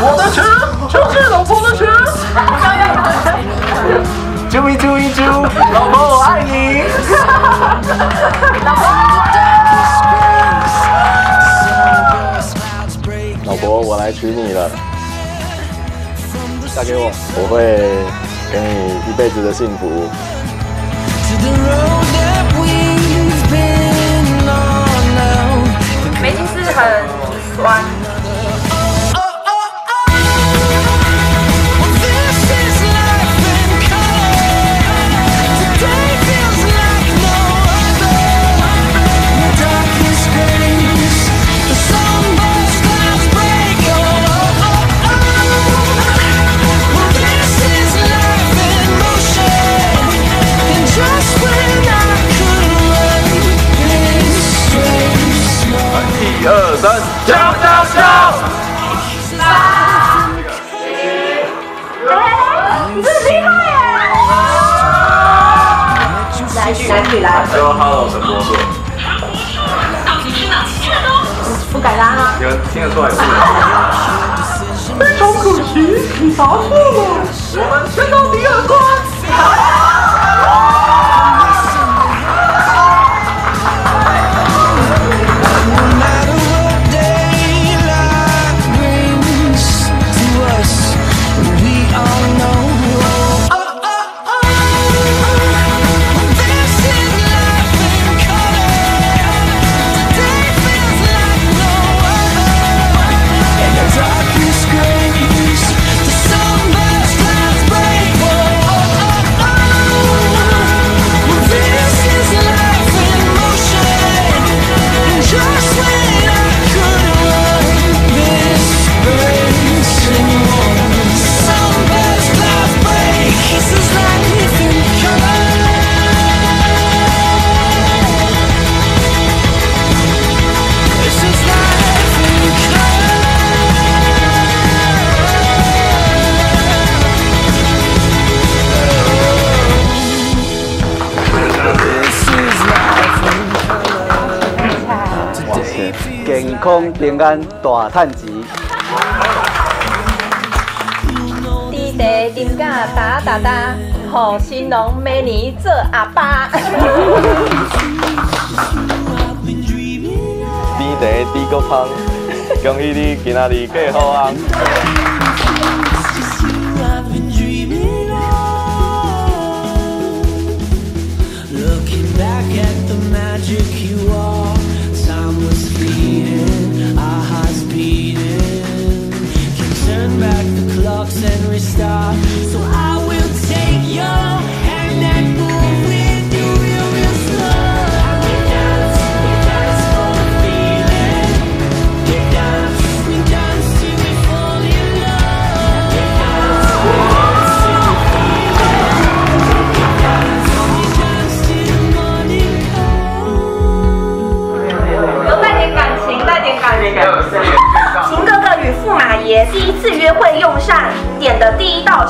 我的钱就是老婆的钱。啾一啾一啾，老婆我爱你。老婆，我来娶你了，嫁给我，我会给你一辈子的幸福。梅金是很酸。来，Hello Hello，陈博硕。不敢拉吗？你们听得出来是非常可惜，你答错了。我们先到第二关。康平安大趁钱。地地点架打打打，好新郎美女做阿爸。地地地个胖，恭喜你今仔日嫁好人。第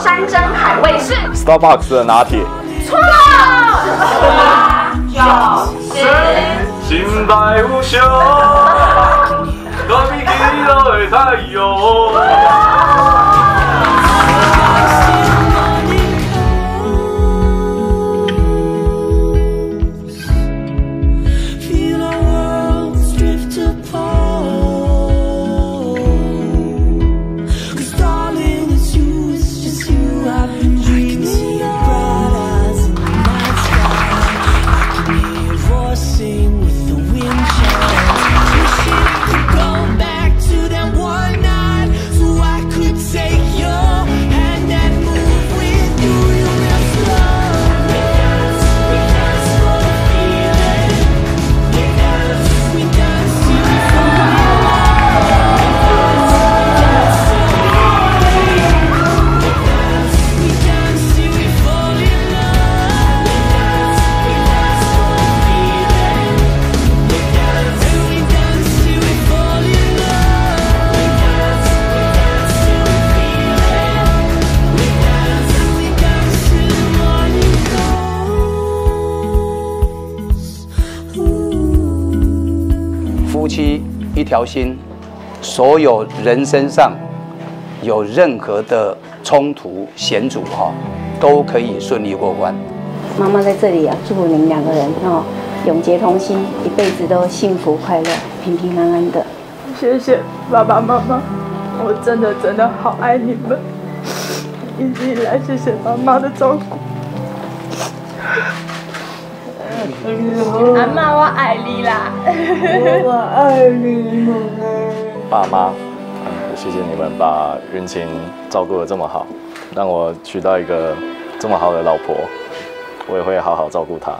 山珍海味是 Starbucks 的拿铁。错。就是心在无休，隔壁起的太阳。夫妻一条心，所有人身上有任何的冲突险阻哈，都可以顺利过关。妈妈在这里啊，祝福你们两个人哦，永结同心，一辈子都幸福快乐、平平安安的。谢谢爸爸妈妈，我真的真的好爱你们。一直以来，谢谢妈妈的照顾。阿妈，我爱你啦！我爱你们。爸妈，嗯，谢谢你们把云晴照顾得这么好，让我娶到一个这么好的老婆，我也会好好照顾她。